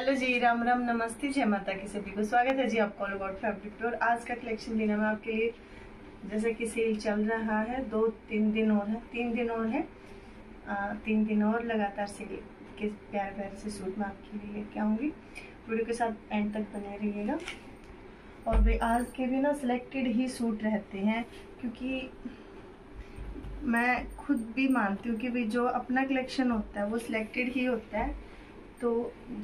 Hello जी राम राम नमस्ते जय माता की सभी को स्वागत है जी आपको फैब्रिक और आज का कलेक्शन लेना मैं आपके लिए। जैसे कि सेल चल रहा है दो तीन दिन और है तीन दिन और है। आ, तीन दिन और लगातार सेल के प्यारे प्यारे से सूट मैं आपके लिए लेके आऊँगी। वीडियो के साथ एंड तक बने रहिएगा। और भाई आज के भी ना सिलेक्टेड ही सूट रहते हैं क्योंकि मैं खुद भी मानती हूँ कि भाई जो अपना कलेक्शन होता है वो सिलेक्टेड ही होता है। तो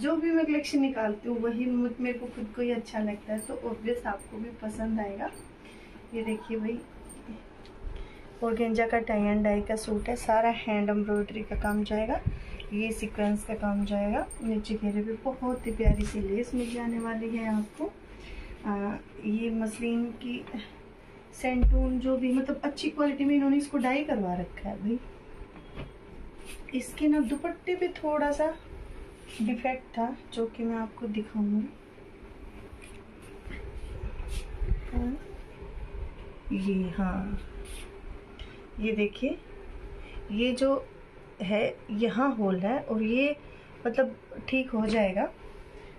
जो भी मैं कलेक्शन निकालती हूँ वही मेरे को खुद को ही अच्छा लगता है तो ऑब्वियस आपको भी पसंद आएगा। ये देखिए भाई और गेंजा का टाई एंड डाई का सूट है सारा हैंड एम्ब्रॉयडरी का काम जाएगा ये सीक्वेंस का काम जाएगा। नीचे घेरे पे बहुत ही प्यारी सी लेस मिल जाने वाली है आपको। आ, ये मसलिन की सेंटून जो भी मतलब अच्छी क्वालिटी में इन्होंने इसको डाई करवा रखा है भाई। इसके ना दुपट्टे पे थोड़ा सा डिफेक्ट था, जो कि मैं आपको दिखाऊँगी। ये हाँ। ये देखिए, ये जो है, यहाँ होल है और ये मतलब ठीक हो जाएगा।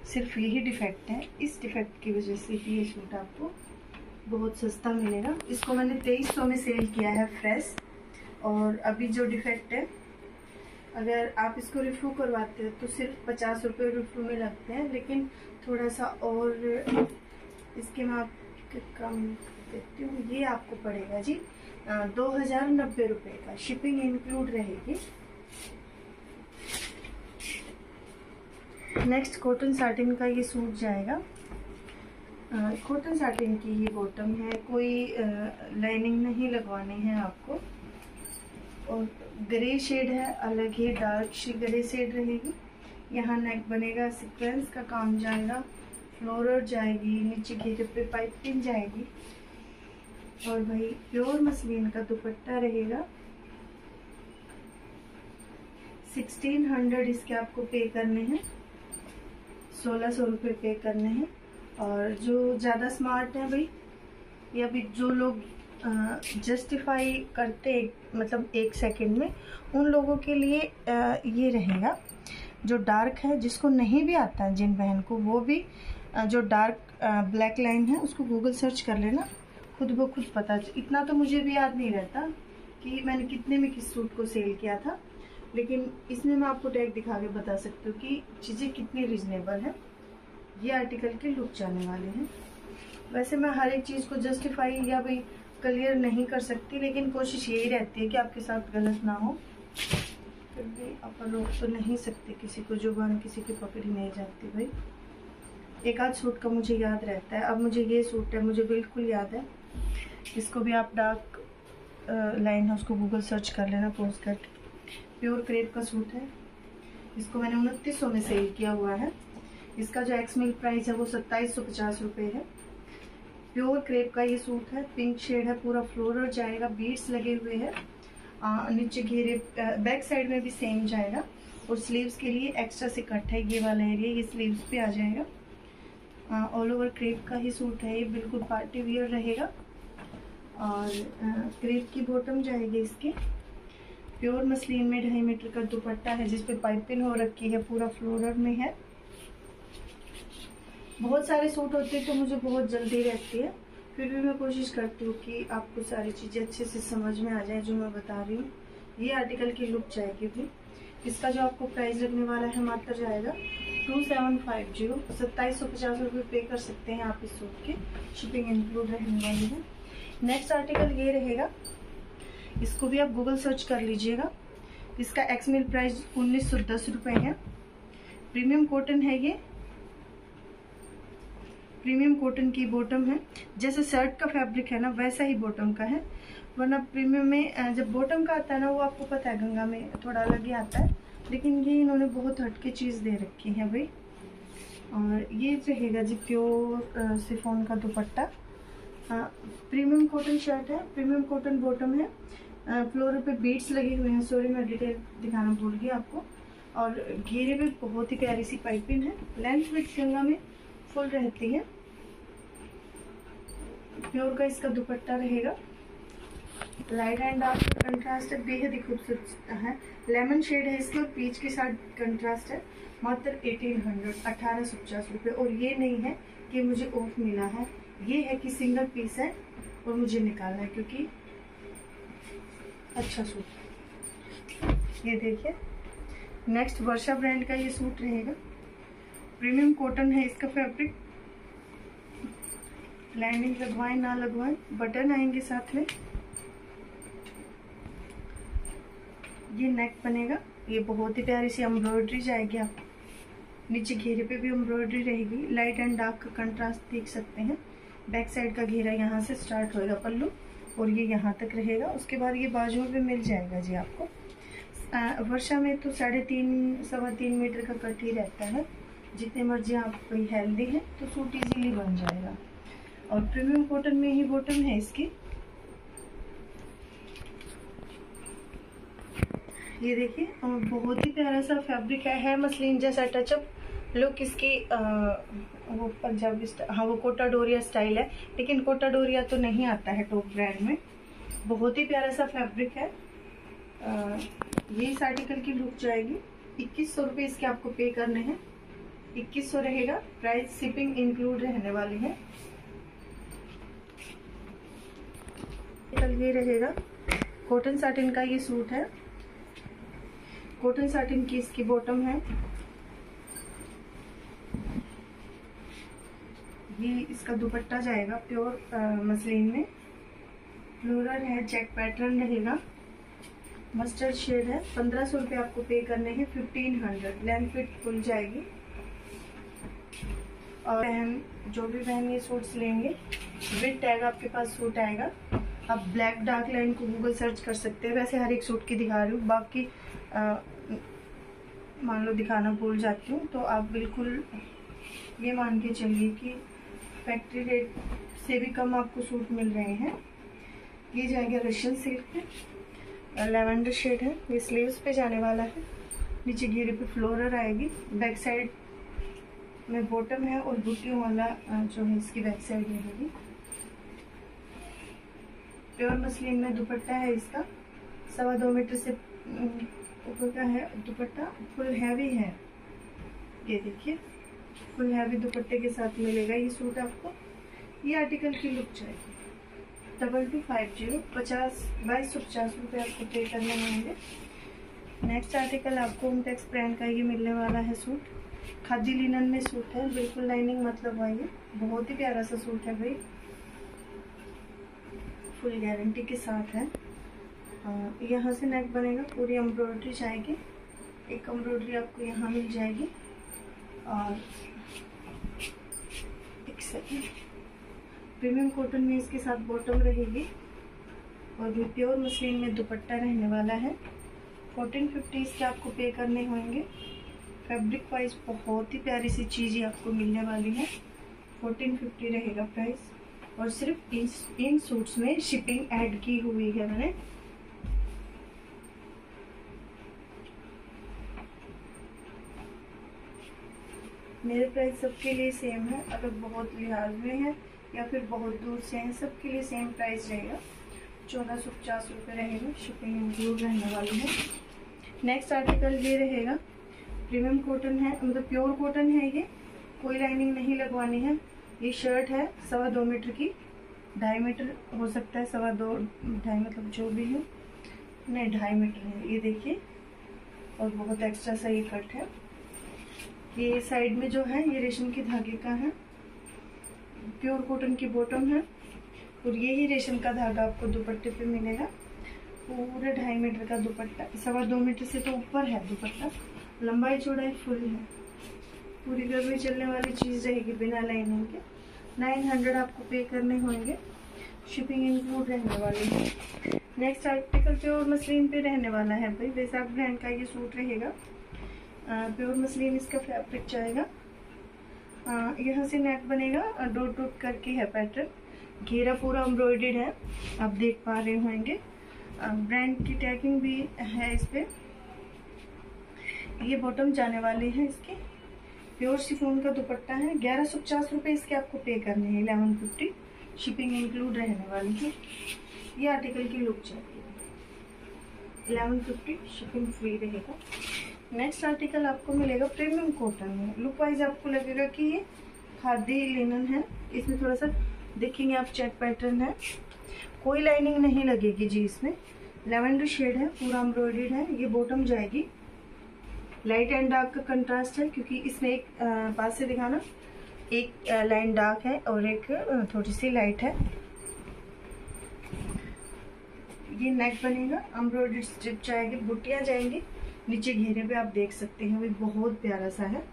सिर्फ़ यही डिफेक्ट है। इस डिफेक्ट की वजह से ये सूट आपको बहुत सस्ता मिलेगा। इसको मैंने तेईस सौ में सेल किया है फ्रेश। और अभी जो डिफेक्ट है अगर आप इसको रिफ्यू करवाते हो तो सिर्फ़ पचास रुपये रिफ्यू में लगते हैं, लेकिन थोड़ा सा और इसके मैं आपके कम देती हूँ। ये आपको पड़ेगा जी दो हज़ार नब्बे रुपये का। शिपिंग इंक्लूड रहेगी। नेक्स्ट कॉटन साटिन का ये सूट जाएगा। कॉटन साटिन की ये बॉटम है। कोई लाइनिंग नहीं लगवानी है आपको। और ग्रे शेड है, अलग ही डार्क शी ग्रे शेड रहेगी। यहाँ नेक बनेगा सीक्वेंस का काम जाएगा। फ्लोरर जाएगी, नीचे घेरे पे पाइपिंग जाएगी। और भाई प्योर मसलिन का दुपट्टा रहेगा। सिक्सटीन हंड्रेड इसके आपको पे करने हैं। सोलह सौ रुपये पे करने हैं। और जो ज़्यादा स्मार्ट है भाई, या भी जो लोग जस्टिफाई करते मतलब एक सेकंड में, उन लोगों के लिए ये रहेगा, जो डार्क है, जिसको नहीं भी आता जिन बहन को, वो भी जो डार्क ब्लैक लाइन है, उसको गूगल सर्च कर लेना, खुद ब खुद पता इतना तो मुझे भी याद नहीं रहता कि मैंने कितने में किस सूट को सेल किया था, लेकिन इसमें मैं आपको टैग दिखा के बता सकती हूँ कि चीज़ें कितनी रिजनेबल है, ये आर्टिकल के लुक जाने वाले हैं। वैसे मैं हर एक चीज़ को जस्टिफाई या भाई क्लियर नहीं कर सकती, लेकिन कोशिश यही रहती है कि आपके साथ गलत ना हो। फिर भी आप रोक तो नहीं सकते किसी को, जो ज़ुबान किसी की पकड़ी नहीं जाती भाई। एक आध सूट का मुझे याद रहता है। अब मुझे ये सूट है, मुझे बिल्कुल याद है। इसको भी आप डार्क लाइन है, उसको गूगल सर्च कर लेना पोस्ट कट प्योर क्रेप का सूट है। इसको मैंने उनतीस में सेल किया हुआ है। इसका जो एक्स मिल प्राइस है, वो सत्ताईस सौ पचास रुपये है। प्योर क्रेप का ये सूट है, पिंक शेड है, पूरा फ्लोरल जाएगा बीड्स लगे हुए हैं। नीचे घेरे बैक साइड में भी सेम जाएगा और स्लीव्स के लिए एक्स्ट्रा से कट है, ये वाला एरिया ये स्लीव्स पे आ जाएगा। ऑल ओवर क्रेप का ही सूट है, ये बिल्कुल पार्टी वियर रहेगा। और क्रेप की बॉटम जाएगी इसके। प्योर मसलिन में ढाई मीटर का दुपट्टा है जिसपे पाइपिंग हो रखी है, पूरा फ्लोरल में है। बहुत सारे सूट होते हैं तो मुझे बहुत जल्दी रहती है। फिर भी मैं कोशिश करती हूँ कि आपको सारी चीज़ें अच्छे से समझ में आ जाए जो मैं बता रही हूँ। ये आर्टिकल की लुक जाएगी भी इसका जो आपको प्राइस लगने वाला है मात्र जाएगा टू सेवन फाइव ज़ीरो सत्ताईस सौ पचास रुपये पे कर सकते हैं आप इस सूट के। शिपिंग इंक्लूड रहने है। नेक्स्ट आर्टिकल ये रहेगा। इसको भी आप गूगल सर्च कर लीजिएगा। इसका एक्स मिल प्राइस उन्नीस सौ दस रुपये है। प्रीमियम कॉटन है ये। प्रीमियम कॉटन की बॉटम है। जैसे शर्ट का फैब्रिक है ना, वैसा ही बॉटम का है। वरना प्रीमियम में जब बॉटम का आता है ना, वो आपको पता है, गंगा में थोड़ा अलग ही आता है। लेकिन ये इन्होंने बहुत हटके चीज़ दे रखी है भाई। और ये रहेगा जी प्योर सिफोन का दुपट्टा। प्रीमियम कॉटन शर्ट है प्रीमियम कॉटन बॉटम है। फ्लोर पे बीट्स लगे हुए हैं सॉरी मैं डिटेल दिखाना भूल गई आपको। और घेरे में बहुत ही प्यारी सी पाइपिंग है। लेंथ विथ गंगा में फुल रहती है। प्योर का इसका दुपट्टा रहेगा। लाइट एंड डार्क कंट्रास्ट है बेहद ही खूबसूरत है। लेमन शेड है इसके पीच के साथ कंट्रास्ट है। मात्र एटीन हंड्रेड अठारह सौ पचास रुपये। और ये नहीं है कि मुझे ऑफ़ मिला है। ये है कि सिंगल पीस है और मुझे निकालना है क्योंकि अच्छा सूट ये देखिए। नेक्स्ट वर्षा ब्रांड का ये सूट रहेगा। प्रीमियम कॉटन है इसका फैब्रिक लाइनिंग लगवाएँ, ना लगवाएँ, बटन आएँगे साथ में। ये नेक बनेगा। ये बहुत ही प्यारी सी एम्ब्रॉयडरी जाएगी आप। नीचे घेरे पे भी एम्ब्रॉयडरी रहेगी। लाइट एंड डार्क का कंट्रास्ट देख सकते हैं। बैक साइड का घेरा यहाँ से स्टार्ट होएगा पल्लू, और ये यहाँ तक रहेगा। उसके बाद ये बाजुओं पे मिल जाएगा जी आपको। वर्षा में तो साढ़े तीन, सवा तीन मीटर का कट ही रहता है। जितने मर्ज़ी आप कोई हेल्दी है तो सूट इजीली बन जाएगा। और प्रीमियम कॉटन में ही बॉटम है इसकी। ये देखिए और बहुत ही प्यारा सा फैब्रिक है, है मसलिन जैसा टचअप लुक इसकी आ, वो पंजाबी हाँ वो कोटा डोरिया स्टाइल है लेकिन कोटा डोरिया तो नहीं आता है टॉप ब्रांड में। बहुत ही प्यारा सा फैब्रिक है। आ, ये इस आर्टिकल की लुक जाएगी। इक्कीस सौ रुपये इसके आपको पे करने हैं। इक्कीस सौ रहेगा। प्राइस शिपिंग इंक्लूड रहने वाली है। ये रहेगा। कॉटन साटिन का ये सूट है। कॉटन साटिन की इसकी बॉटम है। ये इसका दुपट्टा जाएगा प्योर मसलिन में। फ्लोरल है चेक पैटर्न रहेगा। मस्टर्ड शेड है। पंद्रह सौ रुपये आपको पे करने हैं फिफ्टीन हंड्रेड लेंथ फिट खुल जाएगी। और बहन जो भी बहन ये सूट्स लेंगे। विद टैग आपके पास सूट आएगा। आप ब्लैक डार्क लाइन को गूगल सर्च कर सकते हैं। वैसे हर एक सूट की दिखा रही हूँ। बाकी मान लो दिखाना भूल जाती हूँ तो आप बिल्कुल ये मान के चलिए कि फैक्ट्री रेट से भी कम आपको सूट मिल रहे हैं। ये जाएगा रशियन सिल्क पे। लेवेंडर शेड है, ये स्लीव्स पे जाने वाला है। नीचे घेरे पे फ्लोरर आएगी। बैक साइड में बॉटम है और बुटियों वाला जो है इसकी बैक साइड रहेगी। प्योर मसलिन में दुपट्टा है इसका। सवा दो मीटर से ऊपर का है दुपट्टा। फुल हैवी है। ये देखिए, फुल हैवी दुपट्टे के साथ मिलेगा ये सूट आपको। ये आर्टिकल की लुक चाहिए। डबल टू फाइव ज़ीरो पचास, बाईस सौ पचास रुपये आपको पे करने होंगे। नेक्स्ट आर्टिकल आपको होमटेक्स ब्रांड का ये मिलने वाला है सूट। खादी लिनन में सूट है, बिल्कुल लाइनिंग मतलब है। बहुत ही प्यारा सा सूट है भाई। फुल गारंटी के साथ है। यहाँ से नेक बनेगा पूरी एम्ब्रॉयडरी जाएगी। एक एम्ब्रॉयडरी आपको यहाँ मिल जाएगी। और एक सेकेंड प्रीमियम कॉटन में इसके साथ बॉटम रहेगी। और ये प्योर मशीन में दुपट्टा रहने वाला है। फोर्टीन फिफ्टी इसके आपको पे करने होंगे। फैब्रिक वाइज बहुत ही प्यारी सी चीज़ ही आपको मिलने वाली है। फोर्टीन फिफ्टी रहेगा प्राइस और सिर्फ़ इन इन सूट्स में शिपिंग ऐड की हुई है मैंने। मेरे प्राइस सबके लिए सेम है, अगर बहुत लिहाज में है या फिर बहुत दूर से है, सबके लिए सेम प्राइस रहेगा। चौदह सौ पचास रुपये रहेगा शिपिंग इंक्लूड रहने वाली है। नेक्स्ट आर्टिकल ये रहेगा प्रीमियम कॉटन है मतलब प्योर कॉटन है ये, कोई लाइनिंग नहीं लगवानी है। ये शर्ट है, सवा दो मीटर की। ढाई मीटर हो सकता है, सवा दो, ढाई मतलब जो भी है। नहीं, ढाई मीटर है, ये देखिए। और बहुत एक्स्ट्रा सा ये कट है। ये साइड में जो है, ये रेशम के धागे का है। प्योर कॉटन की बॉटम है। और ये ही रेशम का धागा आपको दुपट्टे पे मिलेगा। पूरे ढाई मीटर का दुपट्टा, सवा दो मीटर से तो ऊपर है दुपट्टा। लंबाई चौड़ाई फुल है। पूरी घर में चलने वाली चीज़ रहेगी बिना लाइनिंग के नाइन हंड्रेड आपको पे करने होंगे। शिपिंग इंक्लूड रहने वाली है। नेक्स्ट आर्टिकल प्योर मसलिन पे रहने वाला है भाई। वैसाख ब्रांड का ये सूट रहेगा। प्योर मसलिन इसका फैब्रिक जाएगा। यहाँ से नेक बनेगा डोट डोट करके है पैटर्न घेरा पूरा एम्ब्रॉयडेड है। आप देख पा रहे होंगे। ब्रांड की टैगिंग भी है इस पर ये बॉटम जाने वाले हैं इसके। प्योर शिफोन का दुपट्टा है। ग्यारह सौ पचास रुपये इसके आपको पे करने हैं, इलेवन फिफ्टी। शिपिंग इंक्लूड रहने वाली है। ये आर्टिकल की लुक चाहिए। इलेवन फिफ्टी शिपिंग फ्री रहेगा। नेक्स्ट आर्टिकल आपको मिलेगा प्रीमियम कॉटन में। लुक वाइज आपको लगेगा कि ये खादी लिनन है। इसमें थोड़ा सा देखेंगे आप चेक पैटर्न है। कोई लाइनिंग नहीं लगेगी जी इसमें। लेवेंडर शेड है, पूरा एम्ब्रॉयडेड है। ये बॉटम जाएगी। लाइट एंड डार्क का कंट्रास्ट है, क्योंकि इसमें एक पास से दिखाना, एक लाइन डार्क है और एक थोड़ी सी लाइट है। ये नेक बनेगा एम्ब्रॉयडरी स्ट्रिप जाएगी, बुटियाँ जाएँगी, नीचे घेरे पे आप देख सकते हैं, वो बहुत प्यारा सा है।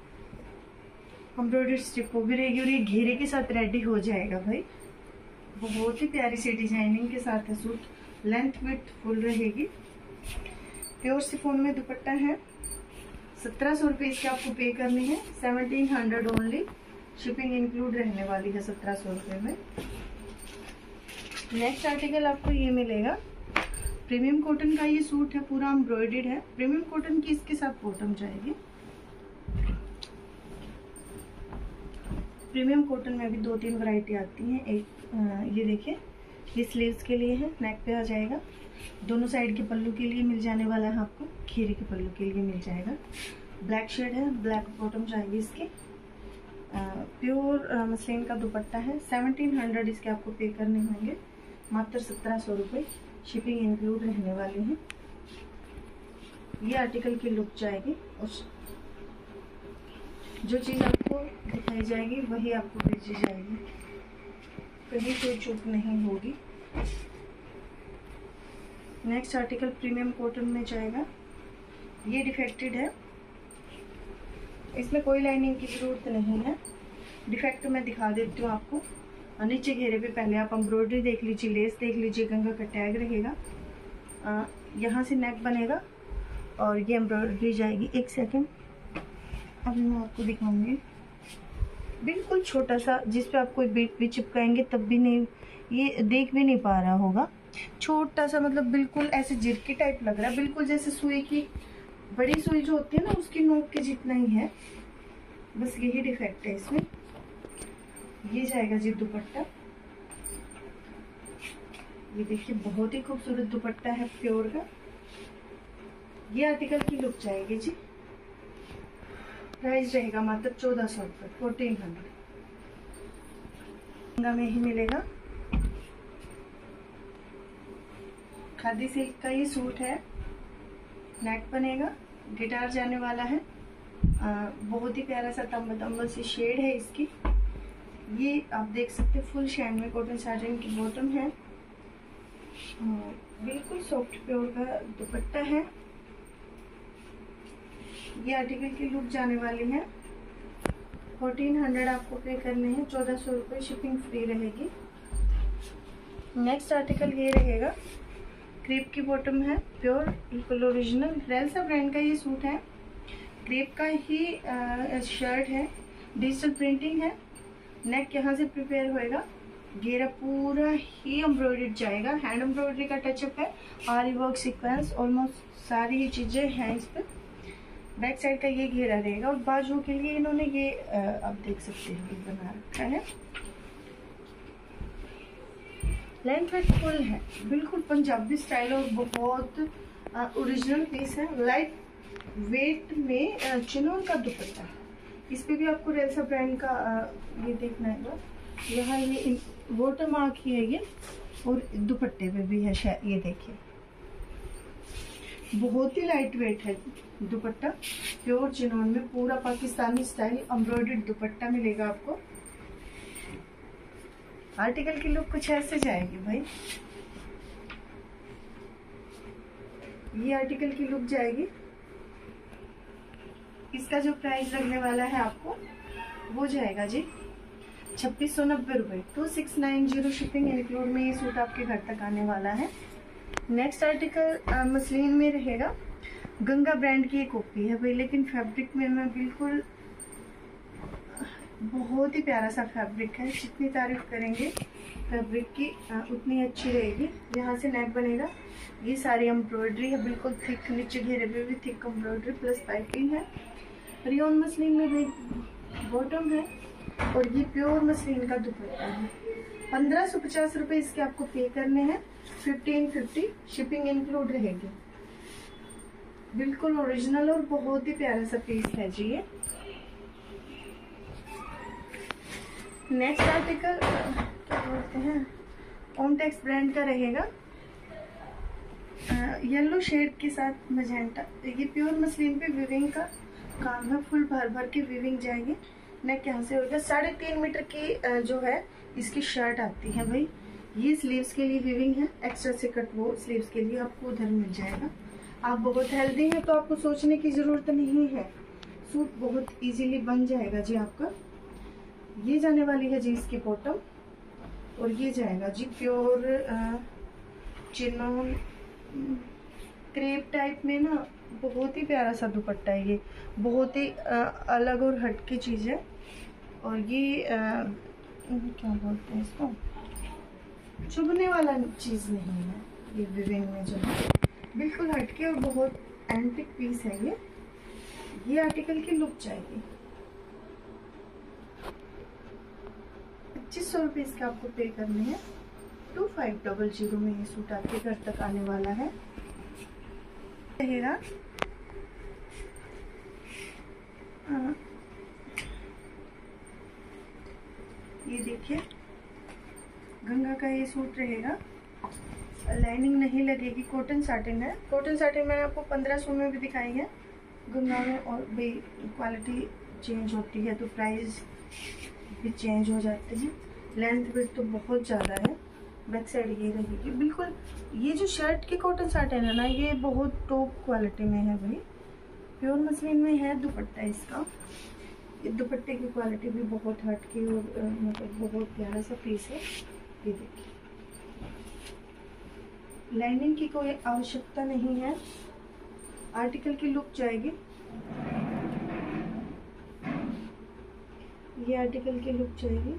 एम्ब्रॉयडरी स्ट्रिप वो भी रहेगी और ये घेरे के साथ रेडी हो जाएगा भाई। बहुत ही प्यारी सी डिज़ाइनिंग के साथ है सूट। लेंथ विथ फुल रहेगी। प्योर सिफोन में दुपट्टा है। सत्रह सौ रुपये इसके आपको पे करने हैं। Seventeen hundred only shipping include रहने वाली है सत्रह सौ रुपये में। नेक्स्ट आर्टिकल आपको ये मिलेगा। प्रीमियम कॉटन का ये सूट है पूरा एम्ब्रॉयडेड है। प्रीमियम कॉटन की इसके साथ बॉटम जाएगी। प्रीमियम कॉटन में भी दो तीन वैरायटी आती हैं। एक आ, ये देखिए ये स्लीव्स के लिए है नेक पे आ जाएगा। दोनों साइड के पल्लू के लिए मिल जाने वाला है आपको, खीरे के पल्लू के लिए मिल जाएगा। ब्लैक शेड है, ब्लैक बॉटम जाएगी इसकी। प्योर मसलिन का दुपट्टा है। सेवनटीन हंड्रेड इसके आपको पे करने होंगे। मात्र सत्रह सौ रुपये शिपिंग इंक्लूड रहने वाली है। ये आर्टिकल की लुक जाएगी। उस जो चीज़ आपको दिखाई जाएगी, वही आपको भेजी जाएगी। कहीं कोई चूक नहीं होगी। नेक्स्ट आर्टिकल प्रीमियम कॉटन में जाएगा। ये डिफेक्टेड है। इसमें कोई लाइनिंग की ज़रूरत नहीं है। डिफेक्ट मैं दिखा देती हूँ आपको। नीचे घेरे पे पहले आप एम्ब्रॉयडरी देख लीजिए लेस देख लीजिए, गंगा का टैग रहेगा। यहाँ से नेक बनेगा और ये एम्ब्रॉयडरी जाएगी। एक सेकेंड अब मैं आपको दिखाऊँगी। बिल्कुल छोटा सा, जिस पे आप कोई बीट भी चिपकाएँगे तब भी नहीं, ये देख भी नहीं पा रहा होगा। छोटा सा मतलब बिल्कुल ऐसे जिरकी टाइप लग रहा है, बिल्कुल जैसे सुई की बड़ी सुई जो होती है ना, उसकी नोक के जितना ही है। बस यही डिफेक्ट है इसमें। ये जाएगा जी दुपट्टा। ये देखिए, बहुत ही खूबसूरत दुपट्टा है प्योर का। ये आर्टिकल की लुक जाएगी जी। प्राइस रहेगा मात्र चौदह सौ रुपये फोर्टीन हंड्रेड में ही मिलेगा। खादी सिल्क का ये सूट है। नेक बनेगा गिटार जाने वाला है। आ, बहुत ही प्यारा सा तंबल तंबल सी शेड है इसकी। ये आप देख सकते हैं फुल शैंड में कॉटन साटन की बॉटम है। बिल्कुल सॉफ्ट प्योर का दुपट्टा है। ये आर्टिकल की लुक जाने वाली है। फोर्टीन हंड्रेड आपको पे करने हैं चौदह सौ रुपये शिपिंग फ्री रहेगी। नेक्स्ट आर्टिकल ये रहेगा। क्रेप की बॉटम है, प्योर, बिल्कुल ओरिजिनल। रेलसा ब्रांड का ये सूट है। क्रेप का ही शर्ट है। डिजिटल प्रिंटिंग है। नेक यहाँ से प्रिपेयर होएगा। घेरा पूरा ही एम्ब्रॉयड जाएगा। हैंड एम्ब्रॉयडरी का टचअप है। आरी वर्क सीक्वेंस ऑलमोस्ट सारी ही चीज़ें हैं इस पर बैक साइड का ये घेरा रहेगा। और बाजू के लिए इन्होंने ये आप देख सकते हैं बना रखा है। लेंथ वेट फुल है। बिल्कुल पंजाबी स्टाइल और बहुत ओरिजिनल पीस है। लाइट वेट में चिनोन का दुपट्टा इस पे भी आपको रेलसा ब्रांड का ये देखना है यहाँ ये वोटर मार्क ही है ये, और दुपट्टे पे भी है शायद ये देखिए। बहुत ही लाइट वेट है दुपट्टा। प्योर चिनोन में पूरा पाकिस्तानी स्टाइल एम्ब्रॉयडर्ड दुपट्टा मिलेगा आपको। आर्टिकल की लुक कुछ ऐसे जाएगी भाई। ये आर्टिकल की लुक जाएगी। इसका जो प्राइस लगने वाला है आपको, वो जाएगा जी छब्बीस सौ नब्बे रुपये two six nine zero shipping include में ये सूट आपके घर तक आने वाला है। नेक्स्ट आर्टिकल मसलिन में रहेगा। गंगा ब्रांड की एक कॉपी है भाई, लेकिन फैब्रिक में मैं बिल्कुल बहुत ही प्यारा सा फैब्रिक है। जितनी तारीफ़ करेंगे फैब्रिक की उतनी अच्छी रहेगी। यहाँ से नेक बनेगा। ये सारी एम्ब्रॉयडरी है, बिल्कुल थिक नीचे घेरे पे भी थिक एम्ब्रॉयडरी प्लस पाइपिंग है। रियोन मसलिन में भी बॉटम है और ये प्योर मसलिन का दुपट्टा है। पंद्रह सौ पचास रुपये इसके आपको पे करने हैं। फिफ्टीन फिफ्टी शिपिंग इंक्लूड रहेगी। बिल्कुल ओरिजिनल और बहुत ही प्यारा सा पीस है जी ये। नेक्स्ट आर्टिकल क्या बोलते हैं? ओमटेक्स ब्रांड का रहेगा। येलो शेड के साथ मजेंटा ये प्योर मसलिन पे विविंग का काम है। फुल भर भर के विविंग जाएगी। नेक यहाँ से होगा साढ़े तीन मीटर की जो है, इसकी शर्ट आती है भाई। ये स्लीव्स के लिए विविंग है। एक्स्ट्रा से कट वो स्लीव्स के लिए आपको उधर मिल जाएगा। आप बहुत हेल्दी हैं तो आपको सोचने की ज़रूरत नहीं है। सूट बहुत इजीली बन जाएगा जी आपका। ये जाने वाली है जी इसकी बॉटम और ये जाएगा जी प्योर चिनोन क्रेप टाइप में ना बहुत ही प्यारा सा दुपट्टा है ये। बहुत ही अलग और हट की चीज़ है। और ये आ, क्या बोलते हैं इसको? चुभने वाला चीज़ नहीं है ये विविंग में जो है। बिल्कुल हटके और बहुत एंटिक पीस है ये। ये आर्टिकल की लुक जाएगी पच्चीस सौ रुपये इसके आपको पे करने हैं। टू फाइव डबल ज़ीरो में ये सूट आपके घर तक आने वाला है। हाँ। ये देखिए। गंगा का ये सूट रहेगा। लाइनिंग नहीं लगेगी कॉटन साटिन है। कॉटन साटिन मैंने आपको पंद्रह सौ में भी दिखाई है। गंगा में और भी क्वालिटी चेंज होती है तो प्राइस भी चेंज हो जाते हैं। लेंथ भी तो बहुत ज़्यादा है। बैक साइड ये रहेगी बिल्कुल, ये जो शर्ट की कॉटन साटिन है ना ये बहुत टॉप क्वालिटी में है भाई। प्योर मसलिन में है दुपट्टा इसका। ये दुपट्टे की क्वालिटी भी बहुत हट की, और मतलब बहुत प्यारा सा पीस है। ये देखिए। लाइनिंग की कोई आवश्यकता नहीं है। आर्टिकल की लुक जाएगी। ये आर्टिकल की लुक जाएगी।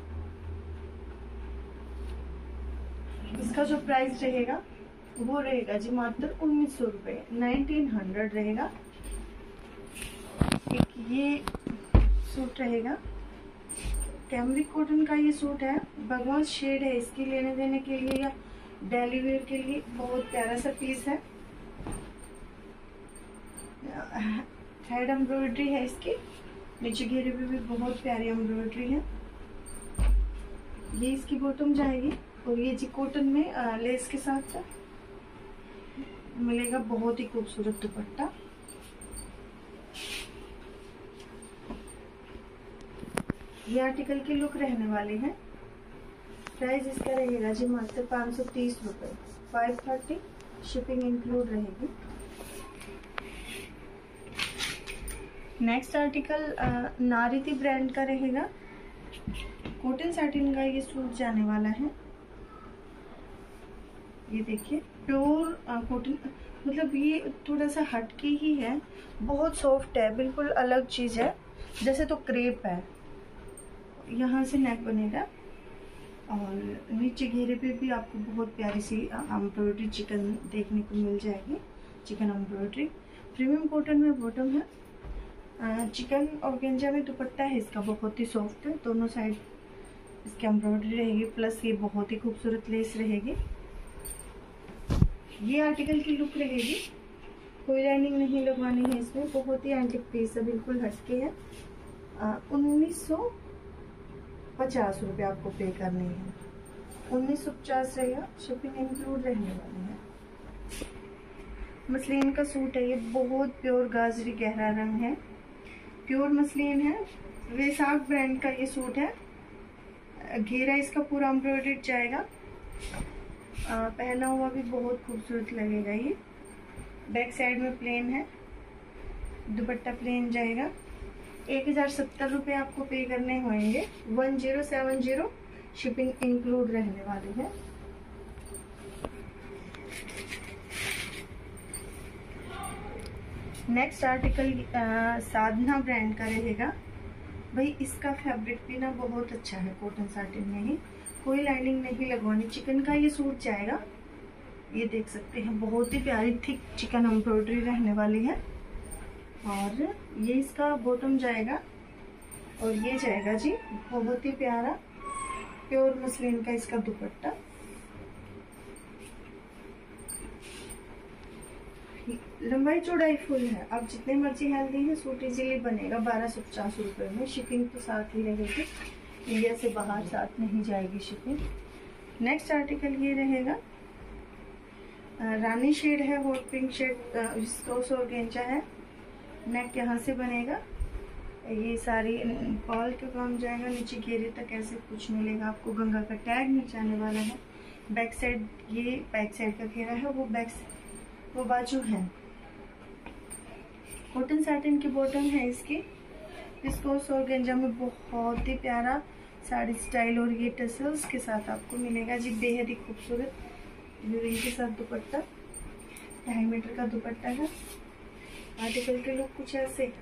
इसका जो प्राइस रहेगा, वो रहेगा जी मात्र उन्नीस सौ रुपये नाइनटीन हंड्रेड रहेगा। एक ये सूट रहेगा। कैमरिक कॉटन का ये सूट है। भगवान शेड है इसकी लेने देने के लिए या डेली वेयर के लिए, बहुत प्यारा सा पीस है। हेड एम्ब्रॉयडरी है इसकी। नीचे घेरे पे भी बहुत प्यारी एम्ब्रॉयडरी है। ये इसकी बॉटम जाएगी। और ये जी कॉटन में लेस के साथ मिलेगा बहुत ही खूबसूरत दुपट्टा। ये आर्टिकल की लुक रहने वाली है। प्राइस इसका रहेगा जी मात्र पाँच सौ तीस रुपये फाइव थर्टी शिपिंग इंक्लूड रहेगी। नेक्स्ट आर्टिकल नारिति ब्रांड का रहेगा। कॉटन साटिन का ये सूट जाने वाला है। ये देखिए प्योर कॉटन मतलब ये थोड़ा सा हटके ही है। बहुत सॉफ्ट है, बिल्कुल अलग चीज़ है। जैसे तो क्रेप है। यहाँ से नेक बनेगा। और नीचे घेरे पे भी आपको बहुत प्यारी सी एम्ब्रॉयडरी चिकन देखने को मिल जाएगी। चिकन एम्ब्रॉयडरी प्रीमियम कॉटन में बॉटम है। चिकन और गेंजा में दुपट्टा है, इसका बहुत ही सॉफ्ट है। दोनों साइड इसकी एम्ब्रॉयडरी रहेगी प्लस ये बहुत ही खूबसूरत लेस रहेगी। ये आर्टिकल की लुक रहेगी। कोई लाइनिंग नहीं लगवानी है इसमें। बहुत ही एंटिक पीस है, बिल्कुल हटके है। उन्नीस सौ पचास रुपये आपको पे करने हैं। उन्नीस सौ पचास रहेगा शिपिंग इंक्लूड रहने वाली है। मसलिन का सूट है, ये बहुत प्योर गाजरी गहरा रंग है। प्योर मसलिन है। वेसाख ब्रांड का ये सूट है। घेरा इसका पूरा एम्ब्रॉयडेड जाएगा। पहना हुआ भी बहुत खूबसूरत लगेगा ये। बैक साइड में प्लेन है। दुपट्टा प्लेन जाएगा। एक हज़ार सत्तर रुपये आपको पे करने होंगे। One zero seven zero shipping include रहने वाली है। नेक्स्ट आर्टिकल साधना ब्रांड का रहेगा। भाई, इसका फैब्रिक भी ना बहुत अच्छा है, कॉटन साटिन में ही। कोई लाइनिंग नहीं लगवानी। चिकन का ये सूट जाएगा। ये देख सकते हैं, बहुत ही प्यारी थिक चिकन एम्ब्रॉयडरी रहने वाली है। और ये इसका बॉटम जाएगा। और ये जाएगा जी, बहुत ही प्यारा प्योर मसलिन का इसका दुपट्टा। लंबाई चौड़ाई फुल है। आप जितने मर्ज़ी हेल्दी हैं सूट इजीली बनेगा। बारह सौ पचास रुपये में। शिपिंग तो साथ ही रहेगी। इंडिया से बाहर साथ नहीं जाएगी शिपिंग नेक्स्ट आर्टिकल ये रहेगा। रानी शेड है हॉट पिंक शेड विस्कोस और गेंजा है। नेक यहाँ से बनेगा। ये सारी पॉल के काम जाएगा, नीचे घेरे तक ऐसे कुछ मिलेगा। आपको गंगा का टैग नीचे आने वाला है। बैक साइड ये बैक साइड का घेरा है, वो बैक वो बाजू है। कॉटन सैटिन की बॉटम है इसकी। विस्कोस और गेंजा में बहुत ही प्यारा साड़ी स्टाइल और ये टसल्स के साथ आपको मिलेगा जी, बेहद ही खूबसूरत रिंग के साथ दुपट्टा। ढाई मीटर का दुपट्टा है। आर्टिकल के लोग कुछ ऐसे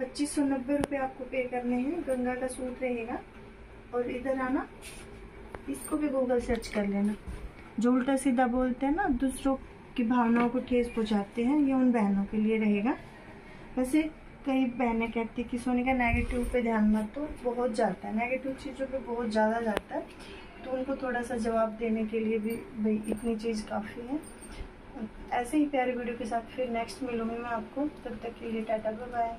पच्चीस सौ नब्बे रुपये आपको पे करने हैं। गंगा का सूट रहेगा। और इधर आना, इसको भी गूगल सर्च कर लेना। जो उल्टा सीधा बोलते हैं ना, दूसरों की भावनाओं को ठेस पहुँचाते हैं, ये उन बहनों के लिए रहेगा। वैसे कई बहनें कहती कि सोने का नेगेटिव पे ध्यान मत तो बहुत जाता है। नेगेटिव चीज़ों पे बहुत ज़्यादा जाता है। तो उनको थोड़ा सा जवाब देने के लिए भी भाई इतनी चीज़ काफ़ी है। ऐसे ही प्यारे वीडियो के साथ फिर नेक्स्ट मिलूँगी मैं आपको। तब तक के लिए टाटा बाय